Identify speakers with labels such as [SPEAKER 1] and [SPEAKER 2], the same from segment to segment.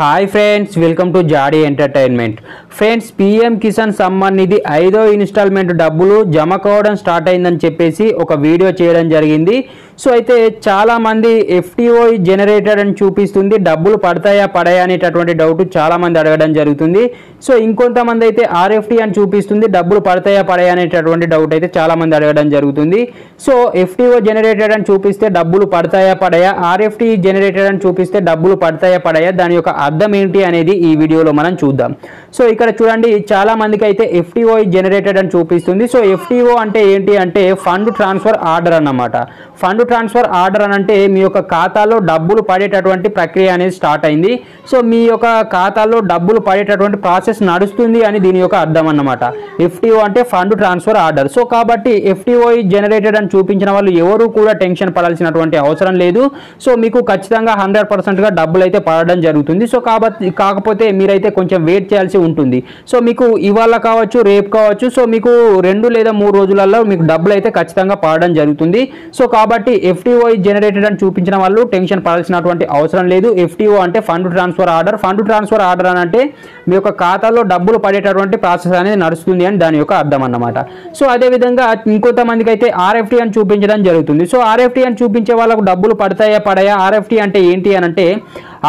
[SPEAKER 1] Hi friends welcome to Jaadi entertainment friends PM Kisan Samman Nidhi ఐదో instalment డబ్బులు జమ కావడం స్టార్ట్ అయిందని చెప్పేసి ఒక వీడియో చేయడం జరిగింది. సో అయితే చాలామంది ఎఫ్టీఓ జనరేటెడ్ అని చూపిస్తుంది డబ్బులు పడతాయా పడాయా అనేటటువంటి డౌట్ చాలామంది అడగడం జరుగుతుంది. సో ఇంకొంతమంది అయితే ఆర్ఎఫ్టీ అని చూపిస్తుంది డబ్బులు పడతాయా పడాయా అనేటటువంటి డౌట్ అయితే చాలా మంది అడగడం జరుగుతుంది. సో ఎఫ్టీఓ జనరేటెడ్ అని చూపిస్తే డబ్బులు పడతాయా పడాయా? ఆర్ఎఫ్టీ జనరేటెడ్ అని చూపిస్తే డబ్బులు పడతాయా పడాయా? దాని యొక్క అర్థం ఏంటి అనేది ఈ వీడియోలో మనం చూద్దాం. సో ఇక్కడ చూడండి చాలా మందికి అయితే ఎఫ్టీఓ జనరేటెడ్ అని చూపిస్తుంది. సో ఎఫ్టీఓ అంటే ఏంటి అంటే ఫండ్ ట్రాన్స్ఫర్ ఆర్డర్ అన్నమాట. ఫండ్ ట్రాన్స్ఫర్ ఆర్డర్ అని అంటే మీ యొక్క ఖాతాలో డబ్బులు పడేటటువంటి ప్రక్రియ అనేది స్టార్ట్ అయింది. సో మీ యొక్క ఖాతాలో డబ్బులు పడేటటువంటి ప్రాసెస్ నడుస్తుంది అని దీని యొక్క అర్థం అన్నమాట. ఎఫ్టీఓ అంటే ఫండ్ ట్రాన్స్ఫర్ ఆర్డర్. సో కాబట్టి ఎఫ్టీఓ జనరేటెడ్ అని చూపించిన వాళ్ళు ఎవరు కూడా టెన్షన్ పడాల్సినటువంటి అవసరం లేదు. సో మీకు ఖచ్చితంగా హండ్రెడ్ పర్సెంట్గా డబ్బులు అయితే పడడం జరుగుతుంది. సో కాబట్టి కాకపోతే మీరైతే కొంచెం వెయిట్ చేయాల్సి ఉంటుంది. సో మీకు ఇవాళ కావచ్చు రేపు కావచ్చు సో మీకు రెండు లేదా మూడు రోజులలో మీకు డబ్బులు అయితే ఖచ్చితంగా పడడం జరుగుతుంది. సో కాబట్టి ఎఫ్టీఓ జనరేటెడ్ అని చూపించిన వాళ్ళు టెన్షన్ పడాల్సినటువంటి అవసరం లేదు. ఎఫ్టీఓ అంటే fund transfer order fund transfer order అని అంటే మీ యొక్క ఖాతాలో డబ్బులు పడేటటువంటి ప్రాసెస్ అనేది నడుస్తుంది అని దాని యొక్క అర్థం అన్నమాట. సో అదేవిధంగా ఇంకొంతమందికి అయితే ఆర్ఎఫ్టీ అని చూపించడం జరుగుతుంది. సో ఆర్ఎఫ్టీ అని చూపించే వాళ్ళకు డబ్బులు పడతాయా పడాయా? ఆర్ఎఫ్టీ అంటే ఏంటి అని అంటే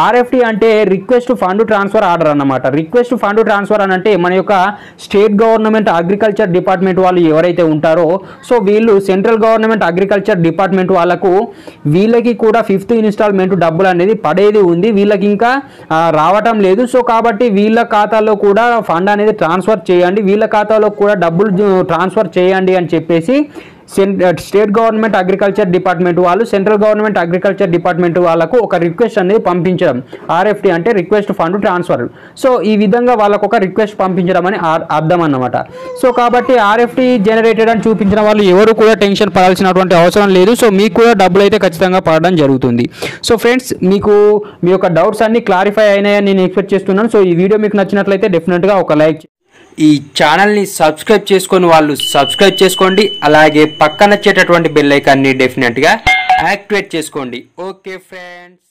[SPEAKER 1] ఆర్ఎఫ్టీ అంటే రిక్వెస్ట్ ఫండ్ ట్రాన్స్ఫర్ ఆర్డర్ అన్నమాట. రిక్వెస్ట్ ఫండ్ ట్రాన్స్ఫర్ అని అంటే మన యొక్క స్టేట్ గవర్నమెంట్ అగ్రికల్చర్ డిపార్ట్మెంట్ వాళ్ళు ఎవరైతే ఉంటారో సో వీళ్ళు సెంట్రల్ గవర్నమెంట్ అగ్రికల్చర్ డిపార్ట్మెంట్ వాళ్ళకు వీళ్ళకి కూడా ఫిఫ్త్ ఇన్స్టాల్మెంట్ డబ్బులు అనేది పడేది ఉంది. వీళ్ళకి ఇంకా రావటం లేదు. సో కాబట్టి వీళ్ళ ఖాతాలో కూడా ఫండ్ అనేది ట్రాన్స్ఫర్ చేయండి. వీళ్ళ ఖాతాలో కూడా డబ్బులు ట్రాన్స్ఫర్ చేయండి అని చెప్పేసి స్టేట్ గవర్నమెంట్ అగ్రికల్చర్ డిపార్ట్మెంట్ వాళ్ళు సెంట్రల్ గవర్నమెంట్ అగ్రికల్చర్ డిపార్ట్మెంట్ వాళ్ళకు ఒక రిక్వెస్ట్ అనేది పంపించడం. ఆర్ఎఫ్టీ అంటే రిక్వెస్ట్ ఫండ్ ట్రాన్స్ఫర్. సో ఈ విధంగా వాళ్ళకు ఒక రిక్వెస్ట్ పంపించడం అని అర్థం అన్నమాట. సో కాబట్టి ఆర్ఎఫ్టీ జనరేటెడ్ అని చూపించిన వాళ్ళు ఎవరు కూడా టెన్షన్ పడాల్సినటువంటి అవసరం లేదు. సో మీకు కూడా డబ్బులు అయితే ఖచ్చితంగా పడడం జరుగుతుంది. సో ఫ్రెండ్స్ మీకు మీ యొక్క డౌట్స్ అన్ని క్లారిఫై అయినాయని నేను ఎక్స్పెక్ట్ చేస్తున్నాను. సో ఈ వీడియో మీకు నచ్చినట్లయితే డెఫినెట్గా ఒక లైక్ ఈ ఛానల్ని సబ్స్క్రైబ్ చేసుకొని వాళ్ళు సబ్స్క్రైబ్ చేసుకోండి. అలాగే పక్కన వచ్చేటటువంటి బెల్ ఐకాన్ని డెఫినెట్గా యాక్టివేట్ చేసుకోండి. Okay friends.